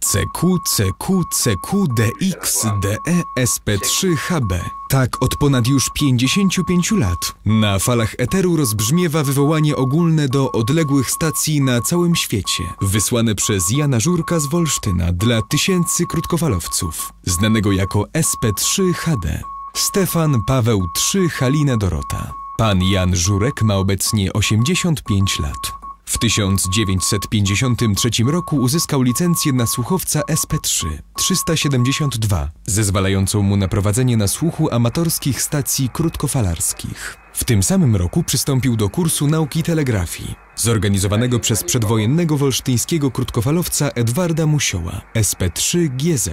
CQ, CQ, CQ, DX, DE, SP3, HB. Tak od ponad już 55 lat. Na falach eteru rozbrzmiewa wywołanie ogólne do odległych stacji na całym świecie, wysłane przez Jana Żurka z Wolsztyna dla tysięcy krótkofalowców, znanego jako SP3 HD. Stefan Paweł III Halina Dorota. Pan Jan Żurek ma obecnie 85 lat. W 1953 roku uzyskał licencję na słuchowca SP3 372, zezwalającą mu na prowadzenie na słuchu amatorskich stacji krótkofalarskich. W tym samym roku przystąpił do kursu nauki telegrafii, zorganizowanego przez przedwojennego wolsztyńskiego krótkofalowca Edwarda Musioła, SP3 GZ.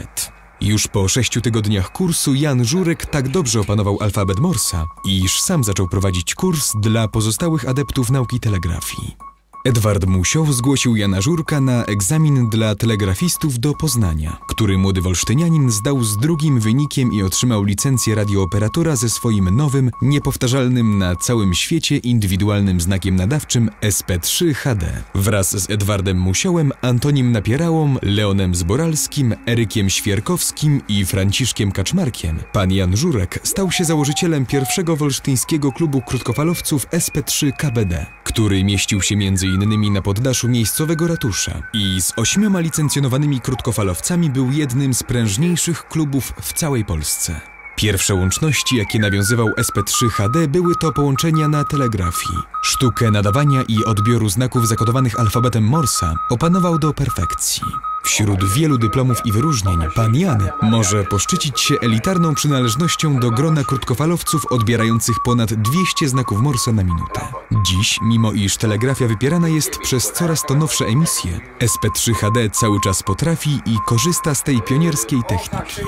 Już po sześciu tygodniach kursu Jan Żurek tak dobrze opanował alfabet Morsa, iż sam zaczął prowadzić kurs dla pozostałych adeptów nauki telegrafii. Edward Musiow zgłosił Jana Żurka na egzamin dla telegrafistów do Poznania, który młody wolsztynianin zdał z drugim wynikiem i otrzymał licencję radiooperatora ze swoim nowym, niepowtarzalnym na całym świecie indywidualnym znakiem nadawczym SP3 HD. Wraz z Edwardem Musiołem, Antonim Napierałą, Leonem Zboralskim, Erykiem Świerkowskim i Franciszkiem Kaczmarkiem, pan Jan Żurek stał się założycielem pierwszego wolsztyńskiego klubu krótkofalowców SP3 KBD, który mieścił się innymi na poddaszu miejscowego ratusza i z ośmioma licencjonowanymi krótkofalowcami był jednym z prężniejszych klubów w całej Polsce. Pierwsze łączności, jakie nawiązywał SP3 HD, były to połączenia na telegrafii. Sztukę nadawania i odbioru znaków zakodowanych alfabetem Morsa opanował do perfekcji. Wśród wielu dyplomów i wyróżnień, pan Jan może poszczycić się elitarną przynależnością do grona krótkofalowców odbierających ponad 200 znaków Morsa na minutę. Dziś, mimo iż telegrafia wypierana jest przez coraz to nowsze emisje, SP3 HD cały czas potrafi i korzysta z tej pionierskiej techniki.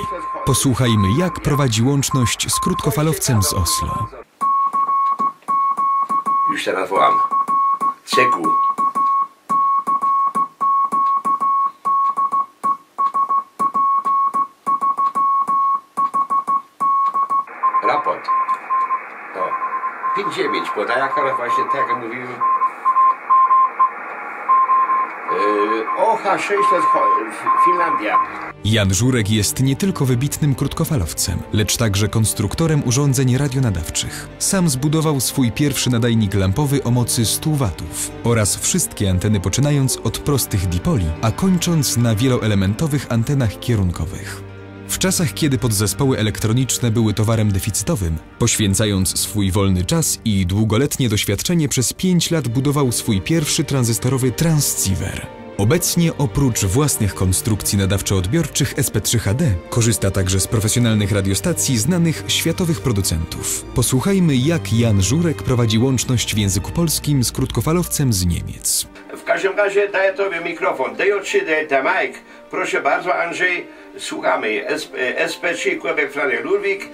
Posłuchajmy, jak prowadzi łączność z krótkofalowcem z Oslo. Już teraz wołam. Ceku. 5-9 podaję, ale właśnie tak jak mówiłem. Yy, OH6 to jest Ho- F- Finlandia. Jan Żurek jest nie tylko wybitnym krótkofalowcem, lecz także konstruktorem urządzeń radionadawczych. Sam zbudował swój pierwszy nadajnik lampowy o mocy 100 watów oraz wszystkie anteny poczynając od prostych dipoli, a kończąc na wieloelementowych antenach kierunkowych. W czasach, kiedy podzespoły elektroniczne były towarem deficytowym, poświęcając swój wolny czas i długoletnie doświadczenie przez 5 lat budował swój pierwszy tranzystorowy transceiver. Obecnie oprócz własnych konstrukcji nadawczo-odbiorczych SP3HD korzysta także z profesjonalnych radiostacji znanych światowych producentów. Posłuchajmy jak Jan Żurek prowadzi łączność w języku polskim z krótkofalowcem z Niemiec. W każdym razie daję Tobie mikrofon. DJ3, Delta Mike. Proszę bardzo, Andrzej, słuchamy. SP, SP3 Quebec Franek Ludwik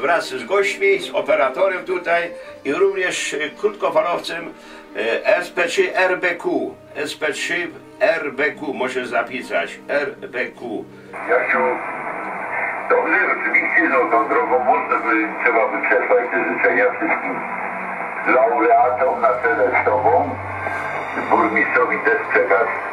wraz z gośćmi, z operatorem tutaj i również krótkofalowcem e, SP3 RBQ. SP3 RBQ, możesz zapisać. RBQ. Jasiu, dobrze, oczywiście, no tą drogą można by, trzeba by przesłać te życzenia wszystkim laureatom na czele z Tobą. Burmistrzowi też przekaz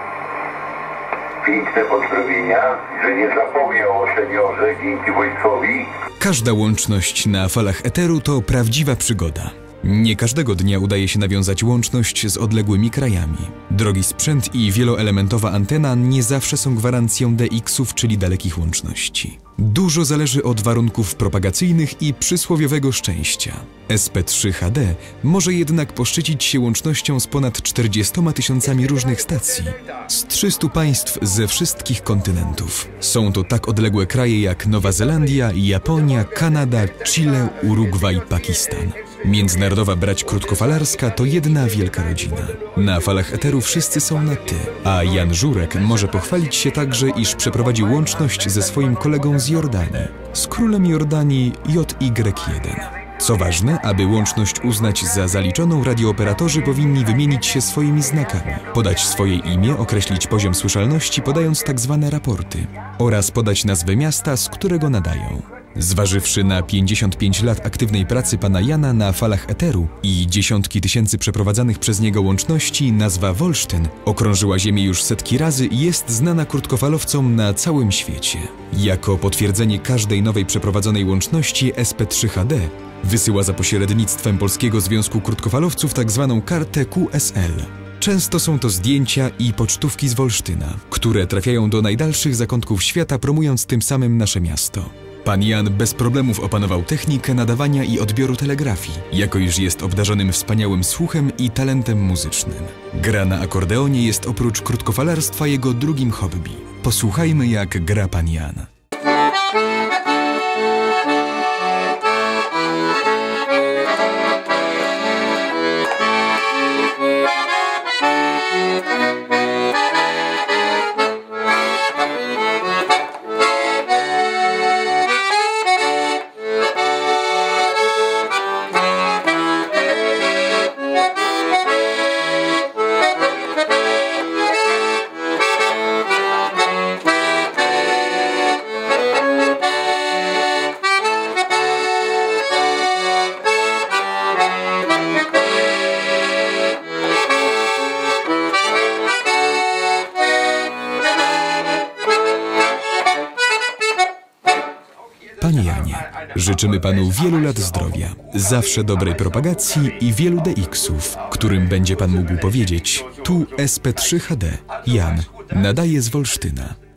piękne pozdrowienia, że nie zapomniał o seniorze dzięki wojskowi. Każda łączność na falach eteru to prawdziwa przygoda. Nie każdego dnia udaje się nawiązać łączność z odległymi krajami. Drogi sprzęt i wieloelementowa antena nie zawsze są gwarancją DX-ów, czyli dalekich łączności. Dużo zależy od warunków propagacyjnych i przysłowiowego szczęścia. SP3 HD może jednak poszczycić się łącznością z ponad 40 tysiącami różnych stacji, z 300 państw ze wszystkich kontynentów. Są to tak odległe kraje jak Nowa Zelandia, Japonia, Kanada, Chile, Urugwaj, Pakistan. Międzynarodowa brać krótkofalarska to jedna wielka rodzina. Na falach eteru wszyscy są na ty, a Jan Żurek może pochwalić się także, iż przeprowadził łączność ze swoim kolegą z Jordanii, z królem Jordanii JY1. Co ważne, aby łączność uznać za zaliczoną, radiooperatorzy powinni wymienić się swoimi znakami, podać swoje imię, określić poziom słyszalności, podając tak zwane raporty oraz podać nazwę miasta, z którego nadają. Zważywszy na 55 lat aktywnej pracy pana Jana na falach eteru i dziesiątki tysięcy przeprowadzanych przez niego łączności, nazwa Wolsztyn okrążyła Ziemię już setki razy i jest znana krótkofalowcom na całym świecie. Jako potwierdzenie każdej nowej przeprowadzonej łączności SP3HD wysyła za pośrednictwem Polskiego Związku Krótkofalowców tzw. kartę QSL. Często są to zdjęcia i pocztówki z Wolsztyna, które trafiają do najdalszych zakątków świata, promując tym samym nasze miasto. Pan Jan bez problemów opanował technikę nadawania i odbioru telegrafii, jako iż jest obdarzonym wspaniałym słuchem i talentem muzycznym. Gra na akordeonie jest oprócz krótkofalarstwa jego drugim hobby. Posłuchajmy jak gra pan Jan. Życzymy panu wielu lat zdrowia, zawsze dobrej propagacji i wielu DX-ów, którym będzie pan mógł powiedzieć tu SP3HD. Jan, nadaje z Wolsztyna.